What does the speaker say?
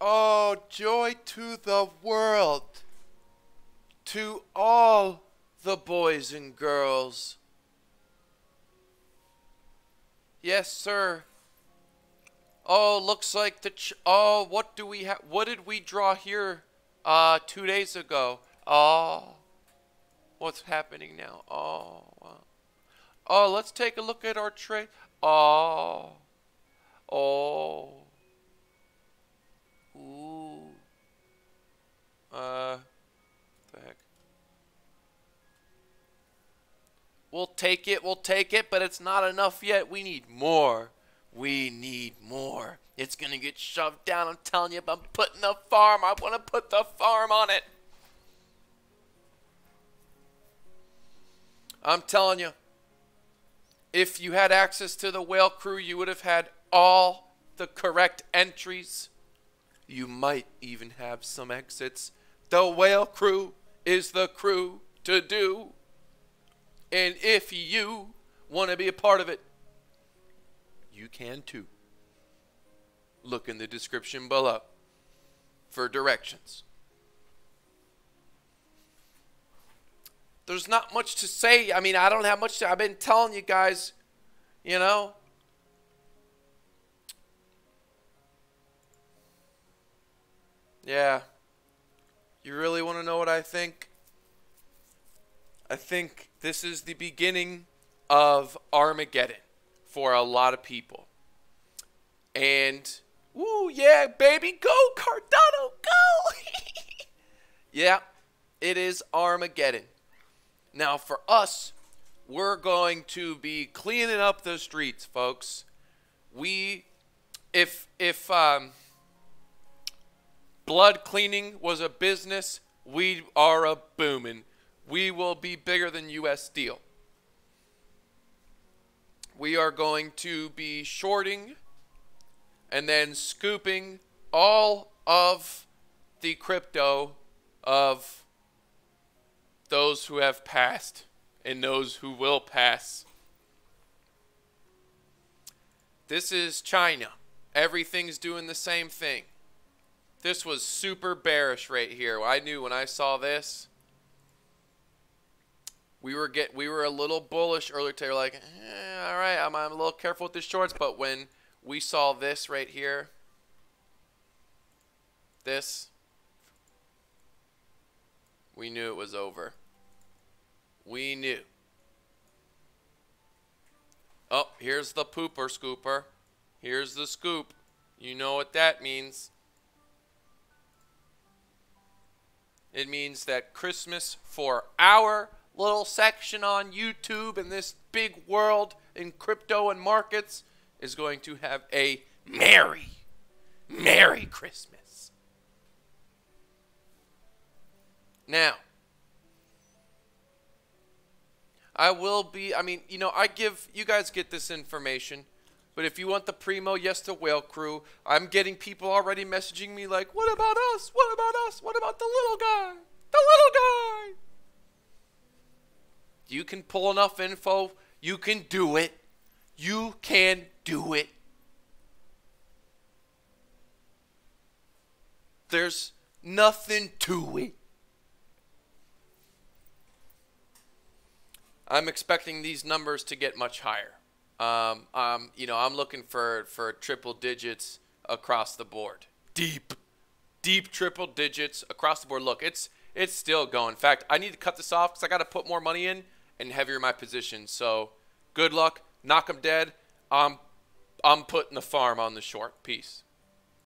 Oh, joy to the world, to all the boys and girls. Yes, sir. Oh, looks like the oh, what do we have? What did we draw here? Uh, two days ago. Oh, what's happening now? Oh, wow. Oh, let's take a look at our trade. Oh, oh, take it. We'll take it, but it's not enough yet. We need more. We need more. It's going to get shoved down. I'm telling you, I'm putting the farm. I want to put the farm on it. I'm telling you, if you had access to the whale crew, you would have had all the correct entries. You might even have some exits. The whale crew is the crew to do. And if you want to be a part of it, you can too. Look in the description below for directions. There's not much to say. I mean, I don't have much to. I've been telling you guys, you know. Yeah. You really want to know what I think? I think this is the beginning of Armageddon for a lot of people. And, woo, yeah, baby, go, Cardano, go! yeah, it is Armageddon. Now, for us, we're going to be cleaning up the streets, folks. We, if, if, um, blood cleaning was a business, we are a booming. We will be bigger than U.S. Steel. We are going to be shorting and then scooping all of the crypto of those who have passed and those who will pass. This is China. Everything's doing the same thing. This was super bearish right here. I knew when I saw this. We were get we were a little bullish earlier today. We're like, eh, all right, I'm, I'm a little careful with the shorts. But when we saw this right here, this, we knew it was over. We knew. Oh, here's the pooper scooper. Here's the scoop. You know what that means. It means that Christmas for our little section on YouTube in this big world in crypto and markets is going to have a Merry, Merry Christmas. Now, I will be, I mean, you know, I give, you guys get this information. But if you want the primo, yes, the whale crew. I'm getting people already messaging me like, what about us? What about us? What about the little guy? The little guy. You can pull enough info. You can do it. You can do it. There's nothing to it. I'm expecting these numbers to get much higher. Um, um, you know, I'm looking for, for triple digits across the board. Deep, deep triple digits across the board. Look, it's it's still going. In fact, I need to cut this off because I got to put more money in and heavier my position. So, good luck. Knock them dead. I'm I'm putting the farm on the short. Peace.